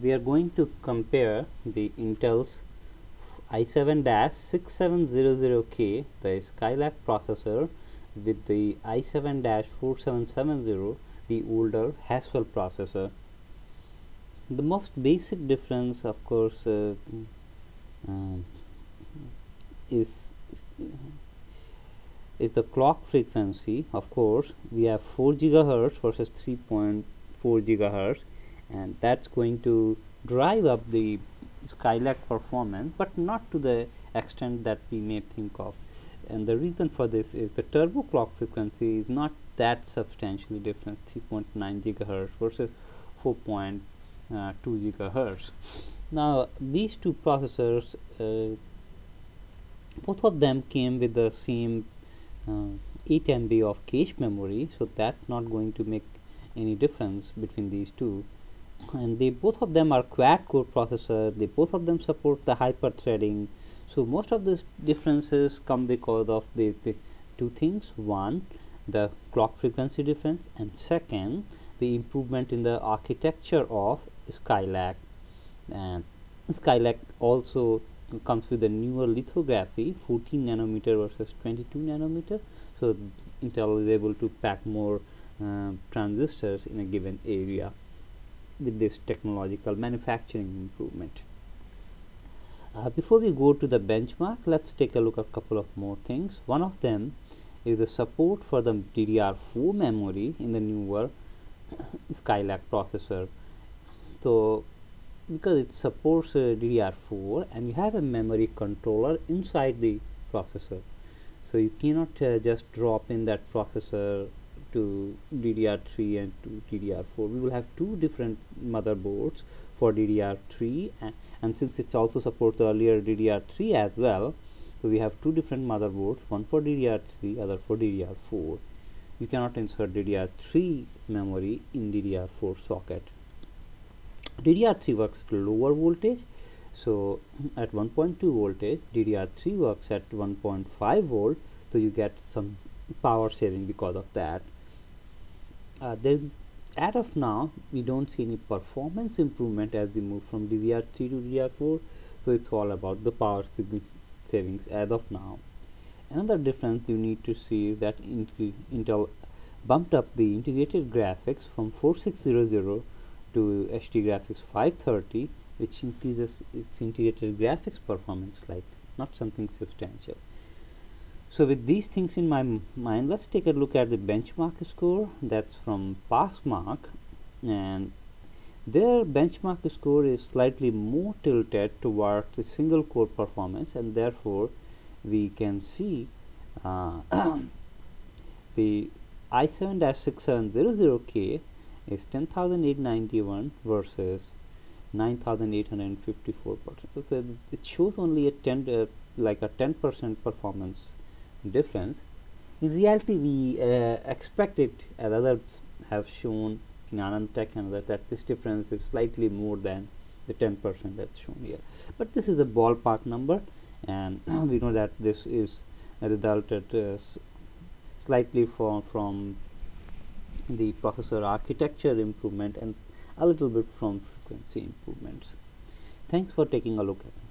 we are going to compare the Intel's i7-6700K the Skylake processor with the i7-4770 the older Haswell processor. The most basic difference of course uh, uh, is is the clock frequency. Of course we have 4 gigahertz versus 3.4 gigahertz and that's going to drive up the Skylake performance but not to the extent that we may think of. And the reason for this is the turbo clock frequency is not that substantially different 3.9 gigahertz versus 4.2 uh, gigahertz. Now these two processors uh, both of them came with the same uh, 8 MB of cache memory so that's not going to make any difference between these two and they both of them are quad core processor. They both of them support the hyper threading. So most of these differences come because of the, the two things. One the clock frequency difference. And second the improvement in the architecture of Skylake and Skylake also comes with a newer lithography 14 nanometer versus 22 nanometer. So Intel is able to pack more uh, transistors in a given area with this technological manufacturing improvement. Uh, before we go to the benchmark, let's take a look at a couple of more things. One of them is the support for the DDR4 memory in the newer Skylake processor. So, because it supports uh, DDR4 and you have a memory controller inside the processor. So, you cannot uh, just drop in that processor to DDR3 and to DDR4 we will have two different motherboards for DDR3 and, and since it also supports earlier DDR3 as well so we have two different motherboards one for DDR3 other for DDR4 you cannot insert DDR3 memory in DDR4 socket DDR3 works at lower voltage so at 1.2 voltage DDR3 works at 1.5 volt so you get some power saving because of that uh, then as of now we don't see any performance improvement as we move from DDR3 to DDR4 so it's all about the power savings as of now. Another difference you need to see that Intel bumped up the integrated graphics from 4600 to HD graphics 530 which increases its integrated graphics performance slightly not something substantial so with these things in my mind, let's take a look at the benchmark score that's from Passmark and their benchmark score is slightly more tilted towards the single core performance and therefore we can see uh, the i7-6700K is 10,891 versus 9,854 percent. So it shows only a 10 uh, like a 10 percent performance difference. In reality we uh, expect it as others have shown in AnandTech and that, that this difference is slightly more than the 10 percent that's shown here. But this is a ballpark number and we know that this is resulted uh, slightly from from the processor architecture improvement and a little bit from frequency improvements. Thanks for taking a look at